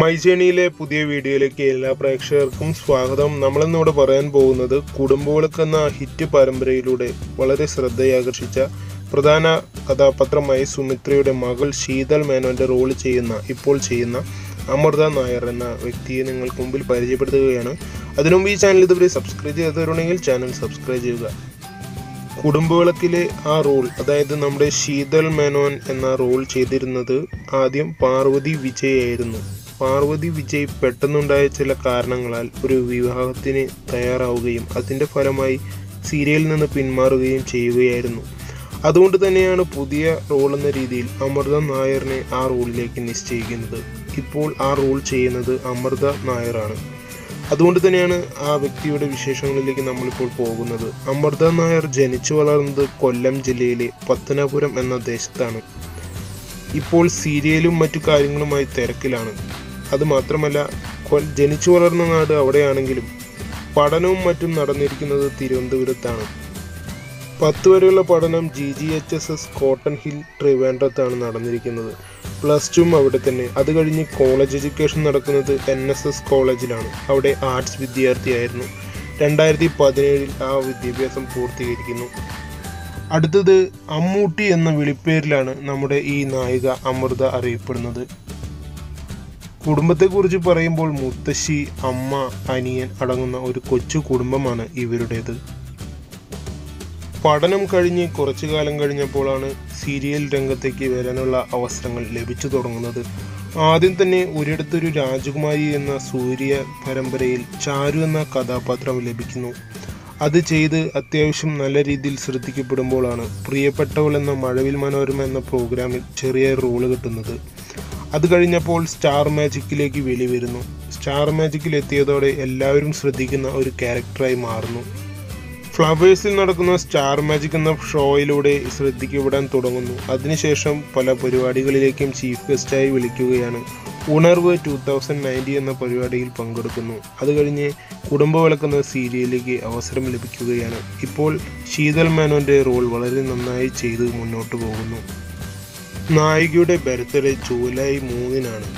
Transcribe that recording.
മൈജേണിയിലെ പുതിയ വീഡിയോയിലേക്ക് എല്ലാ പ്രേക്ഷകർക്കും സ്വാഗതം. നമ്മളിന്നിവിടെ പറയാൻ പോകുന്നത് കുടുംബവിളക്ക് എന്ന ഹിറ്റ് പരമ്പരയിലൂടെ വളരെ ശ്രദ്ധയാകർഷിച്ച പ്രധാന കഥാപാത്രമായി സുമിത്രയുടെ മകൾ ശീതൽ മേനോന്റെ റോൾ ചെയ്യുന്ന ഇപ്പോൾ ചെയ്യുന്ന അമൃത നായർ എന്ന വ്യക്തിയെ നിങ്ങൾക്ക് മുമ്പിൽ പരിചയപ്പെടുത്തുകയാണ്. അതിനുമുമ്പ് ഈ ചാനൽ ഇതുവരെ സബ്സ്ക്രൈബ് ചെയ്തവരുണ്ടെങ്കിൽ ചാനൽ സബ്സ്ക്രൈബ് ചെയ്യുക. കുടുംബവിളക്കിലെ ആ റോൾ അതായത് നമ്മുടെ ശീതൽ മേനോൻ എന്ന റോൾ ചെയ്തിരുന്നത് ആദ്യം പാർവതി വിജയ് ആയിരുന്നു. പാർവതി വിജയ് പെട്ടെന്നുണ്ടായ ചില കാരണങ്ങളാൽ ഒരു വിവാഹത്തിന് തയ്യാറാവുകയും അതിന്റെ ഫലമായി സീരിയലിൽ നിന്ന് പിന്മാറുകയും ചെയ്യുകയായിരുന്നു. അതുകൊണ്ട് തന്നെയാണ് പുതിയ റോൾ എന്ന രീതിയിൽ അമൃത നായറിനെ ആ റോളിലേക്ക് നിശ്ചയിക്കുന്നത്. ഇപ്പോൾ ആ റോൾ ചെയ്യുന്നത് അമൃത നായറാണ്. അതുകൊണ്ട് തന്നെയാണ് ആ വ്യക്തിയുടെ വിശേഷങ്ങളിലേക്ക് നമ്മളിപ്പോൾ പോകുന്നത്. അമൃത നായർ ജനിച്ചു വളർന്നത് കൊല്ലം ജില്ലയിലെ പത്തനാപുരം എന്ന ദേശത്താണ്. ഇപ്പോൾ സീരിയലും മറ്റു കാര്യങ്ങളുമായി തിരക്കിലാണ്. അത് മാത്രമല്ല കൊൽ ജനിച്ചു വളർന്ന നാട് അവിടെയാണെങ്കിലും പഠനവും മറ്റും നടന്നിരിക്കുന്നത് തിരുവനന്തപുരത്താണ്. പത്ത് വരെയുള്ള പഠനം G G H S S Cotton Hill ട്രിവാൻഡ്രത്താണ് നടന്നിരിക്കുന്നത്. പ്ലസ് ടുവും അവിടെ തന്നെ. അത് കഴിഞ്ഞ് കോളേജ് എഡ്യൂക്കേഷൻ നടക്കുന്നത് എൻ എസ് എസ് കോളേജിലാണ്. അവിടെ ആർട്സ് വിദ്യാർത്ഥിയായിരുന്നു. രണ്ടായിരത്തി പതിനേഴിൽ ആ വിദ്യാഭ്യാസം പൂർത്തീകരിക്കുന്നു. അടുത്തത് അമ്മൂട്ടി എന്ന വിളിപ്പേരിലാണ് നമ്മുടെ ഈ നായിക അമൃത അറിയപ്പെടുന്നത്. കുടുംബത്തെക്കുറിച്ച് പറയുമ്പോൾ മുത്തശ്ശി അമ്മ അനിയൻ അടങ്ങുന്ന ഒരു കൊച്ചു കുടുംബമാണ് ഇവരുടേത്. പഠനം കഴിഞ്ഞ് കുറച്ചു കാലം കഴിഞ്ഞപ്പോഴാണ് സീരിയൽ രംഗത്തേക്ക് വരാനുള്ള അവസരങ്ങൾ ലഭിച്ചു തുടങ്ങുന്നത്. ആദ്യം തന്നെ ഒരിടത്തൊരു രാജകുമാരി എന്ന സൂര്യ പരമ്പരയിൽ ചാരു എന്ന കഥാപാത്രം ലഭിക്കുന്നു. അത് ചെയ്ത് അത്യാവശ്യം നല്ല രീതിയിൽ ശ്രദ്ധിക്കപ്പെടുമ്പോഴാണ് പ്രിയപ്പെട്ടവൾ എന്ന മഴവിൽ മനോരമ എന്ന പ്രോഗ്രാമിൽ ചെറിയ റോൾ കിട്ടുന്നത്. അത് കഴിഞ്ഞപ്പോൾ സ്റ്റാർ മാജിക്കിലേക്ക് വെളി വരുന്നു. സ്റ്റാർ മാജിക്കിൽ എത്തിയതോടെ എല്ലാവരും ശ്രദ്ധിക്കുന്ന ഒരു ക്യാരക്ടറായി മാറുന്നു. ഫ്ലവേഴ്സിൽ നടക്കുന്ന സ്റ്റാർ മാജിക് എന്ന ഷോയിലൂടെ ശ്രദ്ധിക്കപ്പെടാൻ തുടങ്ങുന്നു. അതിനുശേഷം പല പരിപാടികളിലേക്കും ചീഫ് ഗസ്റ്റായി വിളിക്കുകയാണ്. ഉണർവ് ടൂ തൗസൻഡ് നയന്റി എന്ന പരിപാടിയിൽ പങ്കെടുക്കുന്നു. അത് കഴിഞ്ഞ് കുടുംബ വിളക്കുന്ന സീരിയലിലേക്ക് അവസരം ലഭിക്കുകയാണ്. ഇപ്പോൾ ശീതൽ മേനോന്റെ റോൾ വളരെ നന്നായി ചെയ്ത് മുന്നോട്ട് പോകുന്നു. നായികയുടെ ബർത്ത്ഡേ ജൂലൈ മൂന്നിനാണ്.